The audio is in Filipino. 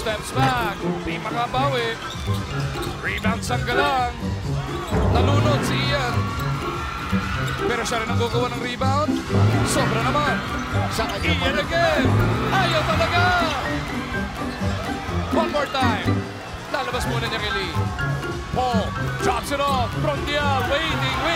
steps back. Di makabawi. Rebound sang galang. Nalunod si Ian. Pero siya rin ang gugawa ng rebound. Sobra naman. Sa Ian again. Ayaw talaga. One more time. Lalabas muna niya kay Lee. Paul drops it off. From Waiting, waiting.